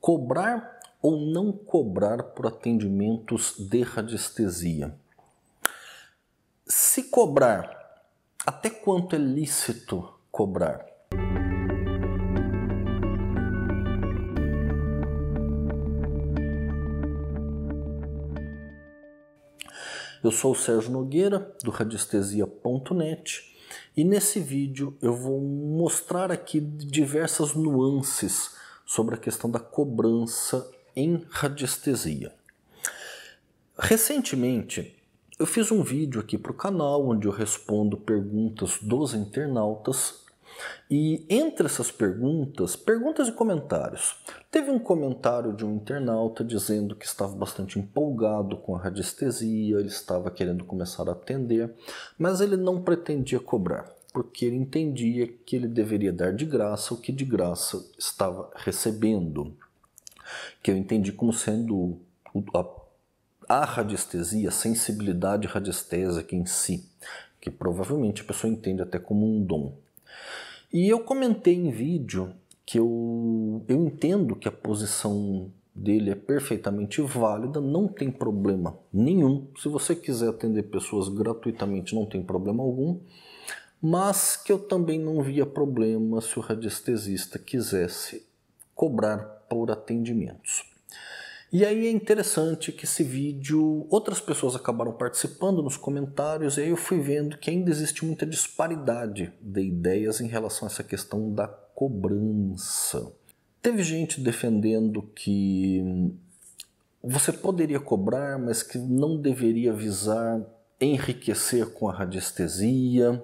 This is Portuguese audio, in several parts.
Cobrar ou não cobrar por atendimentos de radiestesia? Se cobrar, até quanto é lícito cobrar? Eu sou o Sérgio Nogueira, do radiestesia.net, e nesse vídeo eu vou mostrar aqui diversas nuances sobre a questão da cobrança em radiestesia. Recentemente, eu fiz um vídeo aqui para o canal onde eu respondo perguntas dos internautas e entre essas perguntas, perguntas e comentários, teve um comentário de um internauta dizendo que estava bastante empolgado com a radiestesia, ele estava querendo começar a atender, mas ele não pretendia cobrar porque ele entendia que ele deveria dar de graça o que de graça estava recebendo. Que eu entendi como sendo a, radiestesia, a sensibilidade radiestésica em si, que provavelmente a pessoa entende até como um dom. E eu comentei em vídeo que eu, eu entendo que a posição dele é perfeitamente válida, não tem problema nenhum. Se você quiser atender pessoas gratuitamente, não tem problema algum mas que eu também não via problema se o radiestesista quisesse cobrar por atendimentos. E aí é interessante que esse vídeo, outras pessoas acabaram participando nos comentários, e aí eu fui vendo que ainda existe muita disparidade de ideias em relação a essa questão da cobrança. Teve gente defendendo que você poderia cobrar, mas que não deveria visar enriquecer com a radiestesia.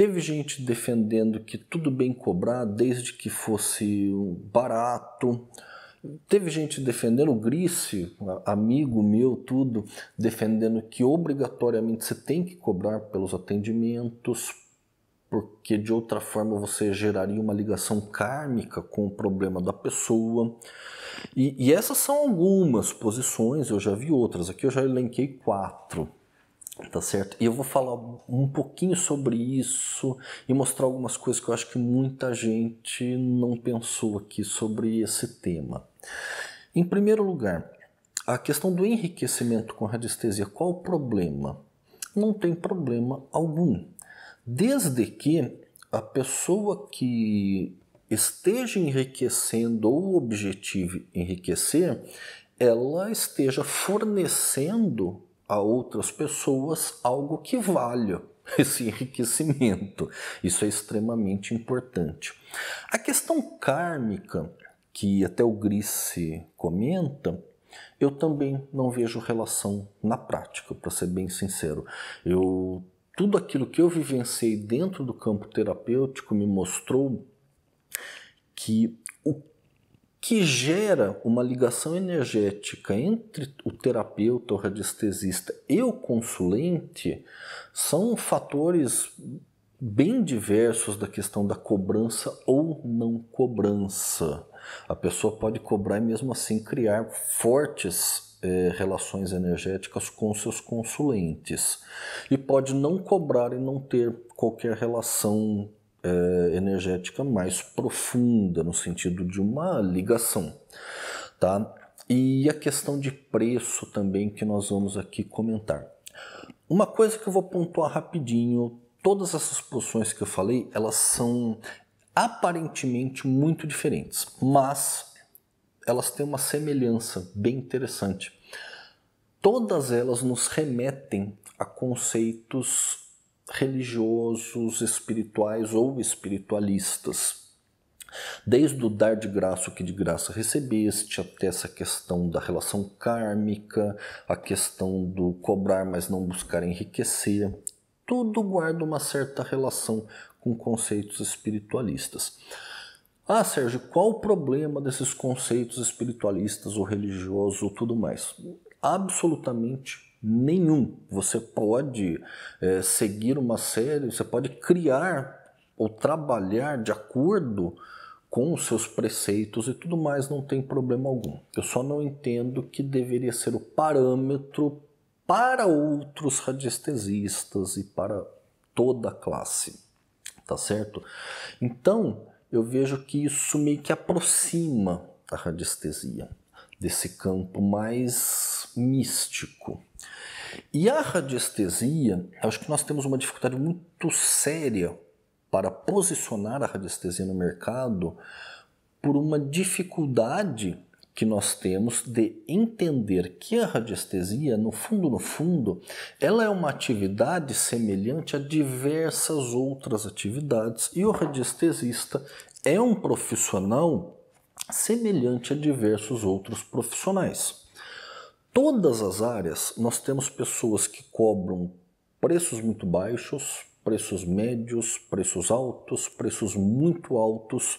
Teve gente defendendo que tudo bem cobrar desde que fosse barato. Teve gente defendendo o Grice, amigo meu, tudo, defendendo que obrigatoriamente você tem que cobrar pelos atendimentos, porque de outra forma você geraria uma ligação kármica com o problema da pessoa. E, e essas são algumas posições, eu já vi outras, aqui eu já elenquei quatro. Tá certo? E eu vou falar um pouquinho sobre isso e mostrar algumas coisas que eu acho que muita gente não pensou aqui sobre esse tema. Em primeiro lugar, a questão do enriquecimento com radiestesia, qual o problema? Não tem problema algum. Desde que a pessoa que esteja enriquecendo ou objetivo enriquecer, ela esteja fornecendo a outras pessoas algo que valha esse enriquecimento. Isso é extremamente importante. A questão kármica, que até o Grice comenta, eu também não vejo relação na prática, para ser bem sincero. Eu tudo aquilo que eu vivenciei dentro do campo terapêutico me mostrou que o que gera uma ligação energética entre o terapeuta, o radiestesista e o consulente são fatores bem diversos da questão da cobrança ou não cobrança. A pessoa pode cobrar e mesmo assim criar fortes é, relações energéticas com seus consulentes. E pode não cobrar e não ter qualquer relação é, energética mais profunda, no sentido de uma ligação. Tá? E a questão de preço também que nós vamos aqui comentar. Uma coisa que eu vou pontuar rapidinho, todas essas posições que eu falei, elas são aparentemente muito diferentes, mas elas têm uma semelhança bem interessante. Todas elas nos remetem a conceitos religiosos, espirituais ou espiritualistas. Desde o dar de graça o que de graça recebeste, até essa questão da relação kármica, a questão do cobrar, mas não buscar enriquecer, tudo guarda uma certa relação com conceitos espiritualistas. Ah, Sérgio, qual o problema desses conceitos espiritualistas ou religiosos ou tudo mais? Absolutamente nenhum. Você pode é, seguir uma série, você pode criar ou trabalhar de acordo com os seus preceitos e tudo mais, não tem problema algum. Eu só não entendo que deveria ser o parâmetro para outros radiestesistas e para toda a classe, tá certo? Então, eu vejo que isso meio que aproxima da radiestesia, desse campo mais místico. E a radiestesia, acho que nós temos uma dificuldade muito séria para posicionar a radiestesia no mercado por uma dificuldade que nós temos de entender que a radiestesia, no fundo, no fundo, ela é uma atividade semelhante a diversas outras atividades e o radiestesista é um profissional semelhante a diversos outros profissionais. Todas as áreas nós temos pessoas que cobram preços muito baixos, preços médios, preços altos, preços muito altos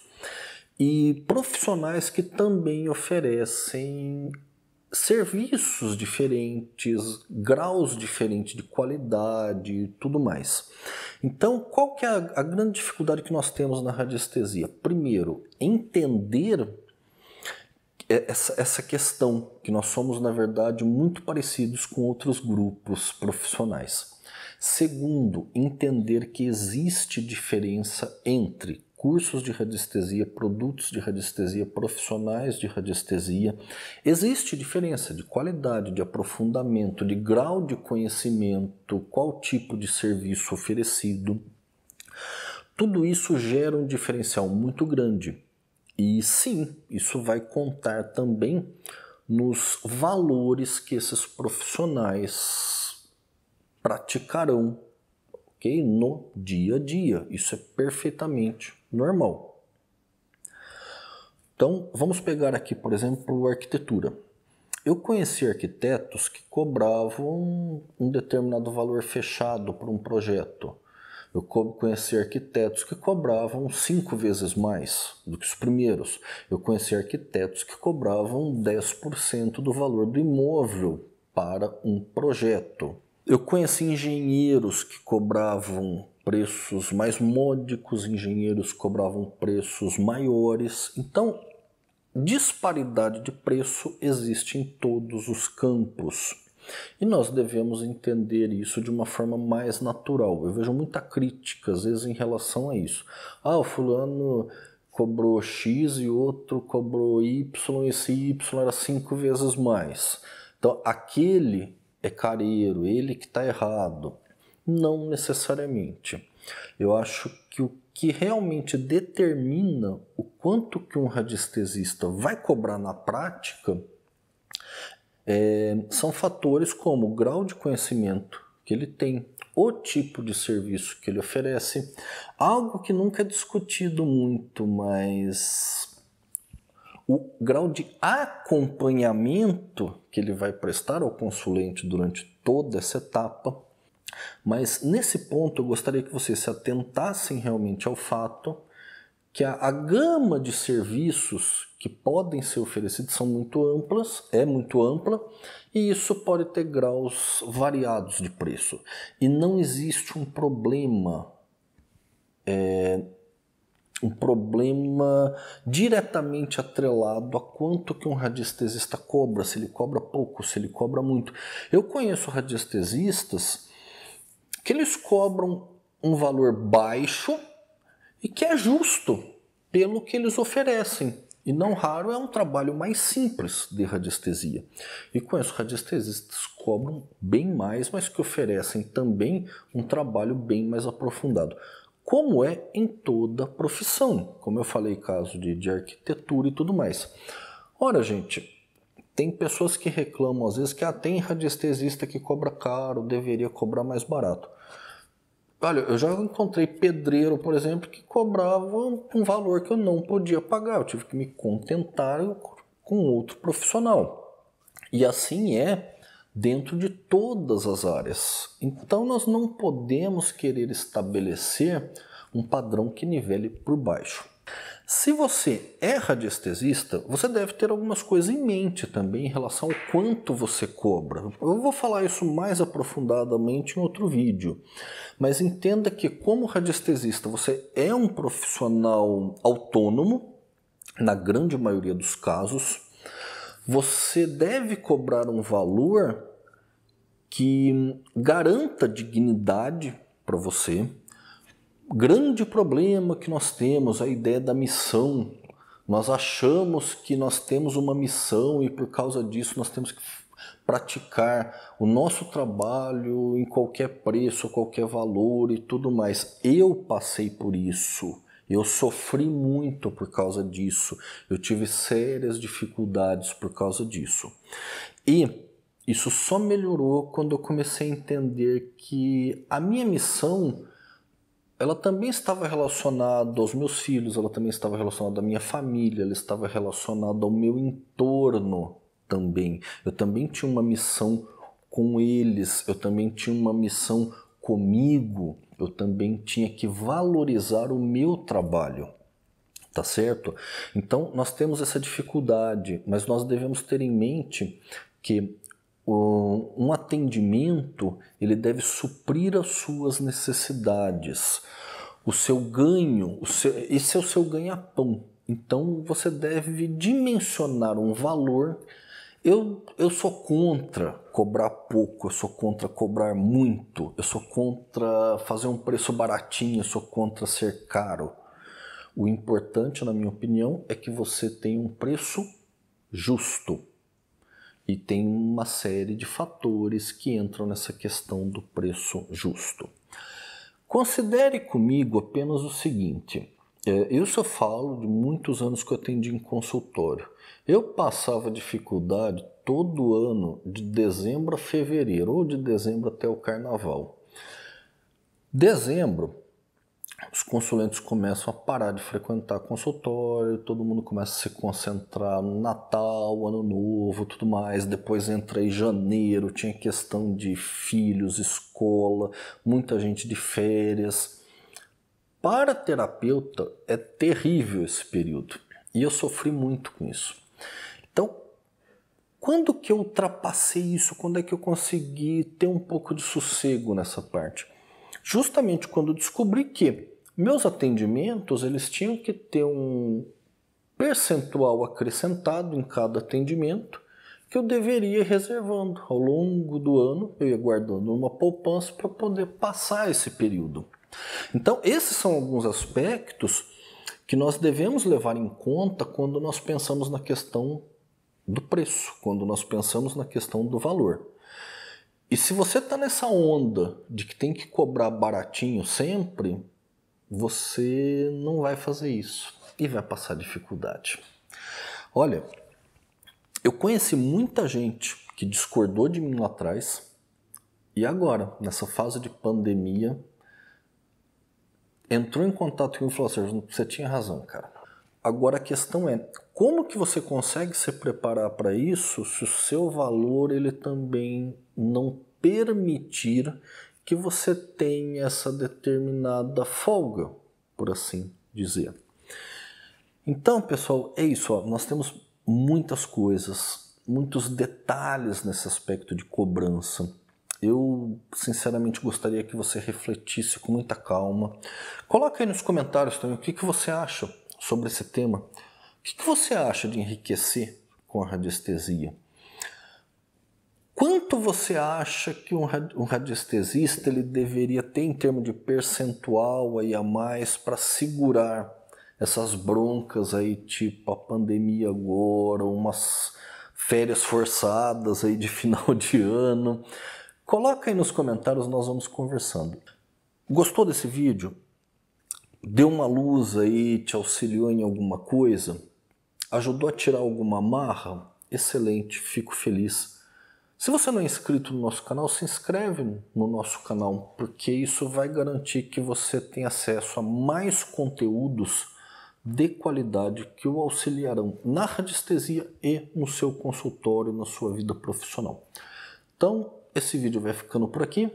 e profissionais que também oferecem serviços diferentes, graus diferentes de qualidade e tudo mais. Então, qual que é a, a grande dificuldade que nós temos na radiestesia? Primeiro, entender essa, essa questão que nós somos, na verdade, muito parecidos com outros grupos profissionais. Segundo, entender que existe diferença entre cursos de radiestesia, produtos de radiestesia, profissionais de radiestesia. Existe diferença de qualidade, de aprofundamento, de grau de conhecimento, qual tipo de serviço oferecido. Tudo isso gera um diferencial muito grande. E sim, isso vai contar também nos valores que esses profissionais praticarão okay? no dia a dia. Isso é perfeitamente normal. Então, vamos pegar aqui, por exemplo, arquitetura. Eu conheci arquitetos que cobravam um determinado valor fechado para um projeto. Eu conheci arquitetos que cobravam cinco vezes mais do que os primeiros. Eu conheci arquitetos que cobravam 10% do valor do imóvel para um projeto. Eu conheci engenheiros que cobravam preços mais módicos, engenheiros cobravam preços maiores. Então, disparidade de preço existe em todos os campos. E nós devemos entender isso de uma forma mais natural. Eu vejo muita crítica, às vezes, em relação a isso. Ah, o fulano cobrou X e outro cobrou Y, e esse Y era cinco vezes mais. Então, aquele é careiro, ele que está errado. Não necessariamente. Eu acho que o que realmente determina o quanto que um radiestesista vai cobrar na prática é, são fatores como o grau de conhecimento que ele tem, o tipo de serviço que ele oferece, algo que nunca é discutido muito, mas o grau de acompanhamento que ele vai prestar ao consulente durante toda essa etapa. Mas nesse ponto eu gostaria que vocês se atentassem realmente ao fato que a, a gama de serviços que podem ser oferecidos são muito amplas, é muito ampla, e isso pode ter graus variados de preço. E não existe um problema é, um problema diretamente atrelado a quanto que um radiestesista cobra, se ele cobra pouco, se ele cobra muito. Eu conheço radiestesistas que eles cobram um valor baixo e que é justo pelo que eles oferecem. E não raro é um trabalho mais simples de radiestesia. E conheço radiestesistas que cobram bem mais, mas que oferecem também um trabalho bem mais aprofundado como é em toda profissão, como eu falei, caso de, de arquitetura e tudo mais. Ora, gente, tem pessoas que reclamam às vezes que ah, tem radiestesista que cobra caro, deveria cobrar mais barato. Olha, eu já encontrei pedreiro, por exemplo, que cobrava um valor que eu não podia pagar. Eu tive que me contentar com outro profissional. E assim é dentro de todas as áreas. Então nós não podemos querer estabelecer um padrão que nivele por baixo. Se você é radiestesista, você deve ter algumas coisas em mente também em relação ao quanto você cobra. Eu vou falar isso mais aprofundadamente em outro vídeo. Mas entenda que como radiestesista você é um profissional autônomo, na grande maioria dos casos, você deve cobrar um valor que garanta dignidade para você. Grande problema que nós temos, a ideia da missão Nós achamos que nós temos uma missão e por causa disso nós temos que praticar o nosso trabalho em qualquer preço, qualquer valor e tudo mais. Eu passei por isso. Eu sofri muito por causa disso. Eu tive sérias dificuldades por causa disso. E isso só melhorou quando eu comecei a entender que a minha missão ela também estava relacionada aos meus filhos, ela também estava relacionada à minha família, ela estava relacionada ao meu entorno também. Eu também tinha uma missão com eles, eu também tinha uma missão comigo, eu também tinha que valorizar o meu trabalho. Tá certo? Então, nós temos essa dificuldade, mas nós devemos ter em mente que um atendimento ele deve suprir as suas necessidades, o seu ganho, o seu, esse é o seu ganha-pão. Então você deve dimensionar um valor. Eu, eu sou contra cobrar pouco, eu sou contra cobrar muito, eu sou contra fazer um preço baratinho, eu sou contra ser caro. O importante, na minha opinião, é que você tenha um preço justo e tem uma série de fatores que entram nessa questão do preço justo. Considere comigo apenas o seguinte: é, eu só falo de muitos anos que eu atendi em consultório. Eu passava dificuldade todo ano, de dezembro a fevereiro, ou de dezembro até o carnaval. Dezembro, os consulentes começam a parar de frequentar consultório, todo mundo começa a se concentrar no Natal, Ano Novo, tudo mais. Depois entra aí janeiro, tinha questão de filhos, escola, muita gente de férias. Para terapeuta é terrível esse período e eu sofri muito com isso. Então, quando que eu ultrapassei isso? Quando é que eu consegui ter um pouco de sossego nessa parte? Justamente quando descobri que meus atendimentos eles tinham que ter um percentual acrescentado em cada atendimento que eu deveria ir reservando ao longo do ano, eu ia guardando uma poupança para poder passar esse período. Então, esses são alguns aspectos que nós devemos levar em conta quando nós pensamos na questão do preço, quando nós pensamos na questão do valor. E se você está nessa onda de que tem que cobrar baratinho sempre, você não vai fazer isso e vai passar dificuldade. Olha, eu conheci muita gente que discordou de mim lá atrás e agora, nessa fase de pandemia, entrou em contato comigo e falou assim, você tinha razão, cara. Agora a questão é, como que você consegue se preparar para isso se o seu valor ele também não permitir que você tem essa determinada folga, por assim dizer. Então, pessoal, é isso. Ó. Nós temos muitas coisas, muitos detalhes nesse aspecto de cobrança. Eu, sinceramente, gostaria que você refletisse com muita calma. Coloca aí nos comentários também o que, que você acha sobre esse tema. O que, que você acha de enriquecer com a radiestesia? Quanto você acha que um radiestesista ele deveria ter em termos de percentual aí a mais para segurar essas broncas aí, tipo a pandemia agora, umas férias forçadas aí de final de ano? Coloca aí nos comentários, nós vamos conversando. Gostou desse vídeo? Deu uma luz aí, te auxiliou em alguma coisa? Ajudou a tirar alguma marra? Excelente, fico feliz. Se você não é inscrito no nosso canal, se inscreve no nosso canal, porque isso vai garantir que você tenha acesso a mais conteúdos de qualidade que o auxiliarão na radiestesia e no seu consultório, na sua vida profissional. Então, esse vídeo vai ficando por aqui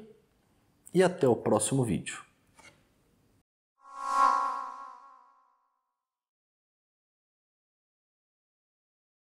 e até o próximo vídeo.